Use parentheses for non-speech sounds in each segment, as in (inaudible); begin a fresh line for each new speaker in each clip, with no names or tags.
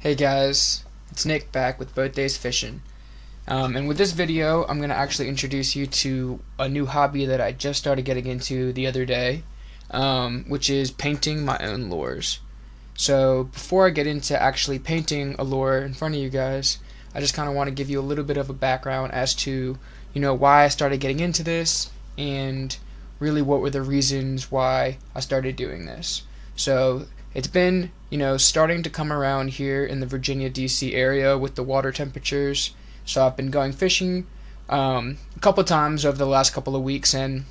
Hey guys, it's Nick back with Both Days Fishing. Um, and with this video, I'm going to actually introduce you to a new hobby that I just started getting into the other day, um, which is painting my own lures. So before I get into actually painting a lure in front of you guys, I just kind of want to give you a little bit of a background as to, you know, why I started getting into this and really what were the reasons why I started doing this. So it's been, you know, starting to come around here in the Virginia, D.C. area with the water temperatures. So I've been going fishing um, a couple times over the last couple of weeks, and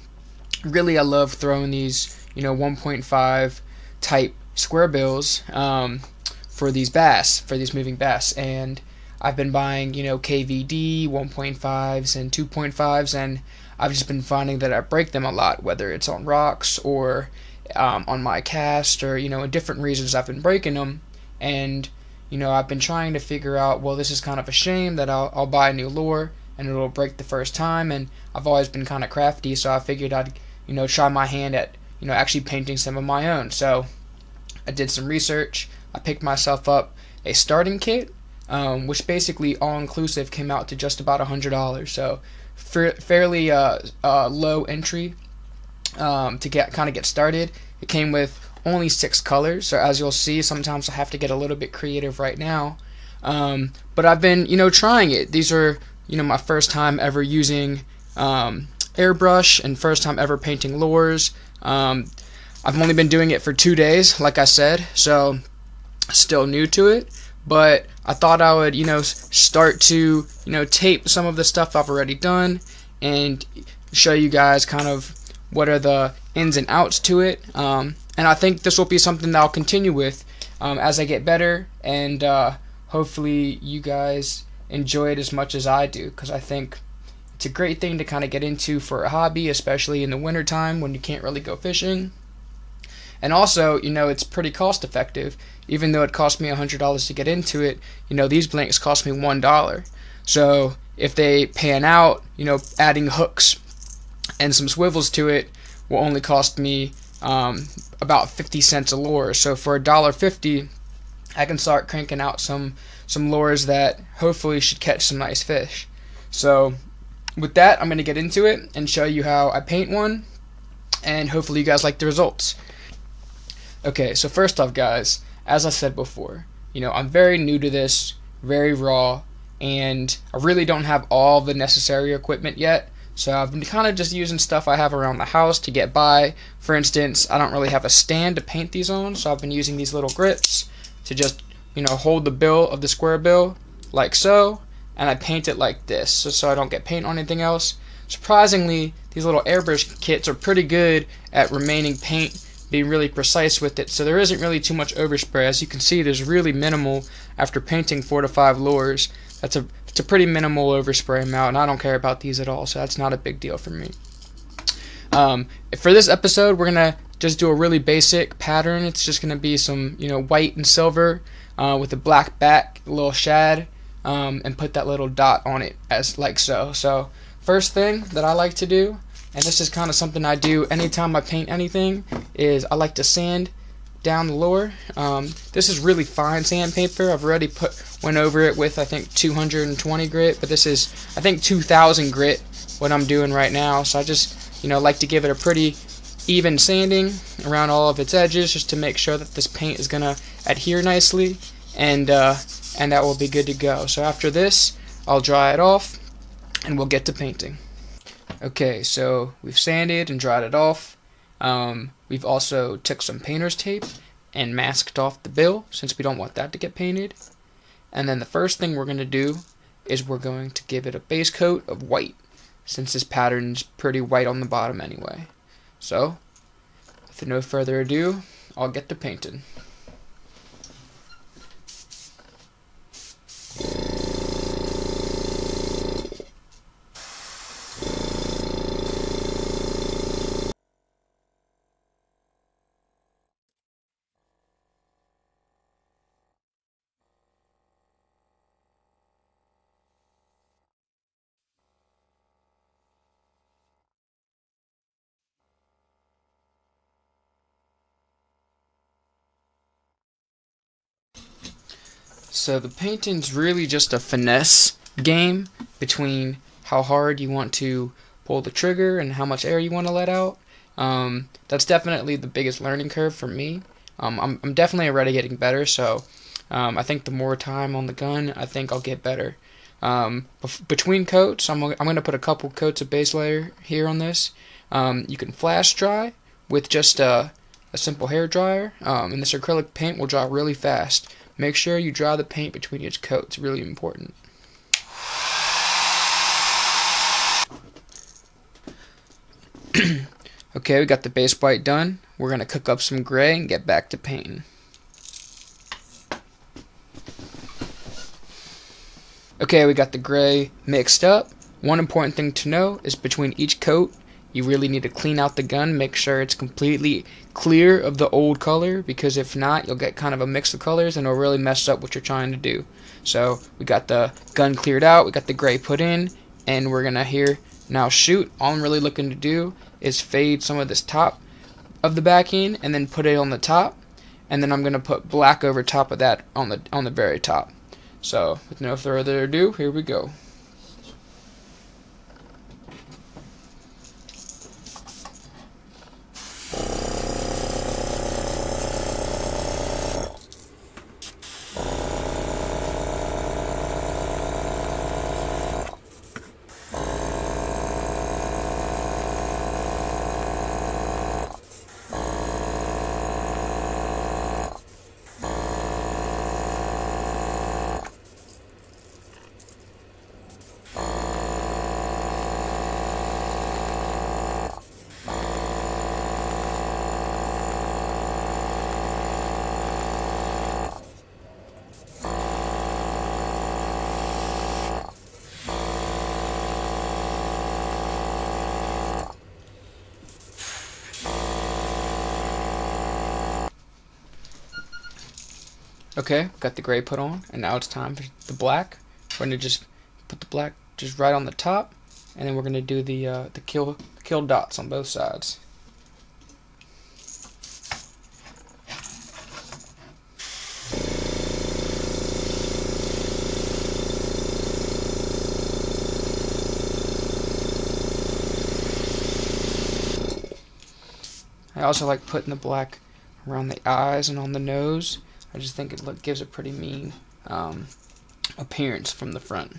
really I love throwing these, you know, 1.5 type square bills um, for these bass, for these moving bass. And I've been buying, you know, KVD 1.5s and 2.5s, and I've just been finding that I break them a lot, whether it's on rocks or um, on my cast or you know different reasons I've been breaking them. And you know I've been trying to figure out well this is kind of a shame that I'll, I'll buy a new lure and it'll break the first time. And I've always been kind of crafty so I figured I'd you know try my hand at you know actually painting some of my own. So I did some research. I picked myself up a starting kit um, which basically all inclusive came out to just about a hundred dollars. So fairly uh, uh, low entry um, to get kind of get started. It came with only six colors, so as you'll see, sometimes I have to get a little bit creative right now. Um, but I've been, you know, trying it. These are, you know, my first time ever using um, airbrush and first time ever painting lures. Um, I've only been doing it for two days, like I said, so still new to it. But I thought I would, you know, start to, you know, tape some of the stuff I've already done and show you guys kind of what are the ins and outs to it. Um, and I think this will be something that I'll continue with um, as I get better, and uh, hopefully you guys enjoy it as much as I do, because I think it's a great thing to kind of get into for a hobby, especially in the wintertime when you can't really go fishing. And also, you know, it's pretty cost effective. Even though it cost me $100 to get into it, you know, these blanks cost me $1. So if they pan out, you know, adding hooks and some swivels to it will only cost me um, about 50 cents a lure. So for a dollar fifty, I can start cranking out some some lures that hopefully should catch some nice fish. So with that, I'm going to get into it and show you how I paint one, and hopefully you guys like the results. Okay, so first off, guys, as I said before, you know I'm very new to this, very raw, and I really don't have all the necessary equipment yet. So I've been kind of just using stuff I have around the house to get by. For instance, I don't really have a stand to paint these on, so I've been using these little grips to just, you know, hold the bill of the square bill like so, and I paint it like this, so, so I don't get paint on anything else. Surprisingly, these little airbrush kits are pretty good at remaining paint, being really precise with it, so there isn't really too much overspray. As you can see, there's really minimal after painting four to five lures. That's a it's a pretty minimal overspray amount, and I don't care about these at all, so that's not a big deal for me. Um, for this episode, we're gonna just do a really basic pattern. It's just gonna be some, you know, white and silver uh, with a black back, a little shad, um, and put that little dot on it as like so. So first thing that I like to do, and this is kind of something I do anytime I paint anything, is I like to sand down the lure. Um, this is really fine sandpaper. I've already put went over it with I think 220 grit, but this is I think 2000 grit what I'm doing right now. So I just you know like to give it a pretty even sanding around all of its edges just to make sure that this paint is gonna adhere nicely and uh, and that will be good to go. So after this I'll dry it off and we'll get to painting. Okay, so we've sanded and dried it off. Um, we've also took some painter's tape and masked off the bill since we don't want that to get painted. And then the first thing we're going to do is we're going to give it a base coat of white since this pattern's pretty white on the bottom anyway. So, with no further ado, I'll get to painting. So the painting's really just a finesse game between how hard you want to pull the trigger and how much air you want to let out. Um, that's definitely the biggest learning curve for me. Um, I'm, I'm definitely already getting better, so um, I think the more time on the gun, I think I'll get better. Um, between coats, I'm, I'm going to put a couple coats of base layer here on this. Um, you can flash dry with just a, a simple hair dryer, um, and this acrylic paint will dry really fast. Make sure you dry the paint between each coat. It's really important. (clears throat) okay, we got the base white done. We're going to cook up some gray and get back to painting. Okay, we got the gray mixed up. One important thing to know is between each coat, you really need to clean out the gun, make sure it's completely clear of the old color, because if not, you'll get kind of a mix of colors and it'll really mess up what you're trying to do. So we got the gun cleared out, we got the gray put in, and we're gonna here now shoot. All I'm really looking to do is fade some of this top of the backing and then put it on the top, and then I'm gonna put black over top of that on the on the very top. So, with no further ado, here we go. Okay, got the gray put on, and now it's time for the black. We're gonna just put the black just right on the top, and then we're gonna do the uh, the kill kill dots on both sides. I also like putting the black around the eyes and on the nose I just think it look, gives a pretty mean um, appearance from the front.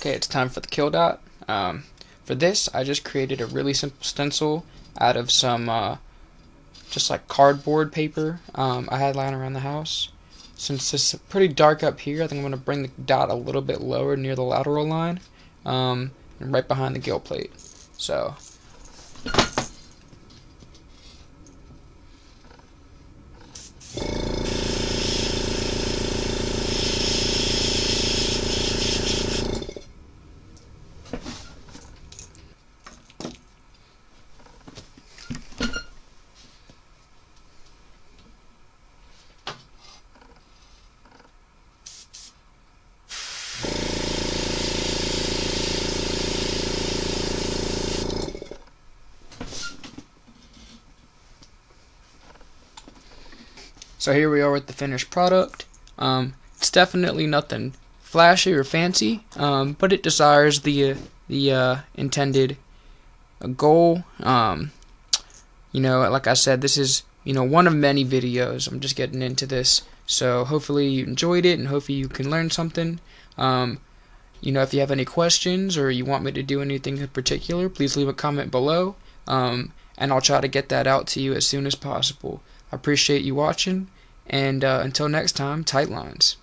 Okay, it's time for the kill dot. Um, for this, I just created a really simple stencil out of some uh, just like cardboard paper um, I had lying around the house. Since it's pretty dark up here, I think I'm going to bring the dot a little bit lower near the lateral line um, and right behind the gill plate. So So here we are with the finished product. Um, it's definitely nothing flashy or fancy, um, but it desires the uh, the uh, intended uh, goal. Um, you know, like I said, this is you know one of many videos. I'm just getting into this, so hopefully you enjoyed it, and hopefully you can learn something. Um, you know, if you have any questions or you want me to do anything in particular, please leave a comment below, um, and I'll try to get that out to you as soon as possible. I appreciate you watching, and uh, until next time, tight lines.